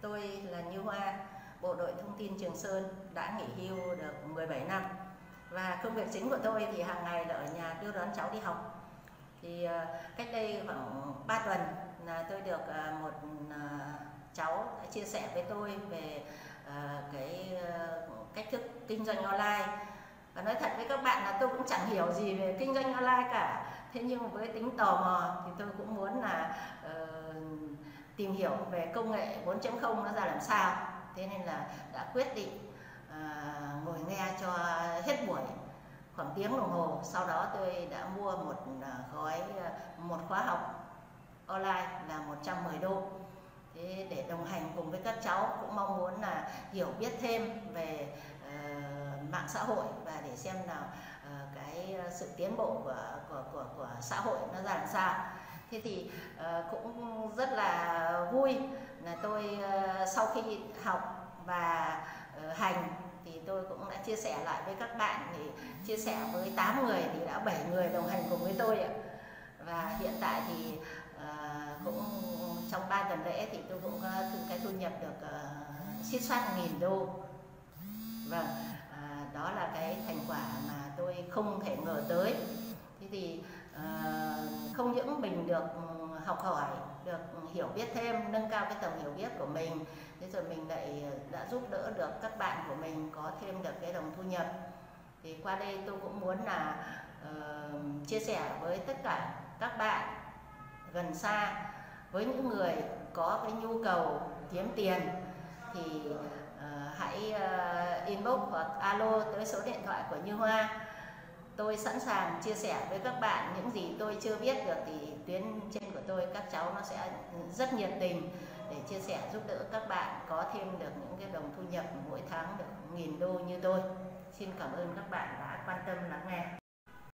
Tôi là Như Hoa, Bộ đội Thông tin Trường Sơn đã nghỉ hưu được 17 năm. Và công việc chính của tôi thì hàng ngày là ở nhà đưa đón cháu đi học. Thì ờ, cách đây khoảng 3 tuần là tôi được ờ, một ờ, cháu đã chia sẻ với tôi về cái cách thức kinh doanh online và nói thật với các bạn là tôi cũng chẳng hiểu gì về kinh doanh online cả thế nhưng với tính tò mò thì tôi cũng muốn là uh, tìm hiểu về công nghệ 4.0 nó ra làm sao. Thế nên là đã quyết định uh, ngồi nghe cho hết buổi khoảng tiếng đồng hồ. Sau đó tôi đã mua một ờ, gói ờ, một khóa học online là 110 đô. Thế để đồng hành cùng với các cháu cũng mong muốn là hiểu biết thêm về uh, mạng xã hội và để xem nào uh, cái sự tiến bộ của của của, của xã hội nó ra làm sao thế thì uh, cũng rất là vui là tôi uh, sau khi học và uh, hành thì tôi cũng đã chia sẻ lại với các bạn thì chia sẻ với 8 người thì đã 7 người đồng hành cùng với tôi ạ. Và hiện tại thì uh, cũng trong 3 tuần lễ thì tôi cũng có cái thu nhập được uh, xít soát nghìn đô. Vâng uh, đó là cái thành quả mà tôi không thể ngờ tới. Thế thì uh, những mình được ừ, học hỏi được hiểu biết thêm nâng cao cái tầm hiểu biết của mình. Thế rồi mình lại đã giúp đỡ được các bạn của mình có thêm được cái đồng thu nhập. Thì qua đây tôi cũng muốn là uh, chia sẻ với tất cả các bạn gần xa với những người có cái nhu cầu kiếm tiền thì uh, hãy uh, inbox hoặc alo tới số điện thoại của Như Hoa tôi sẵn sàng chia sẻ với các bạn những gì tôi chưa biết được thì tuyến trên của tôi, các cháu nó sẽ rất nhiệt tình để chia sẻ giúp đỡ các bạn có thêm được những cái đồng thu nhập mỗi tháng được nghìn đô như tôi. Xin cảm ơn các bạn đã quan tâm lắng nghe.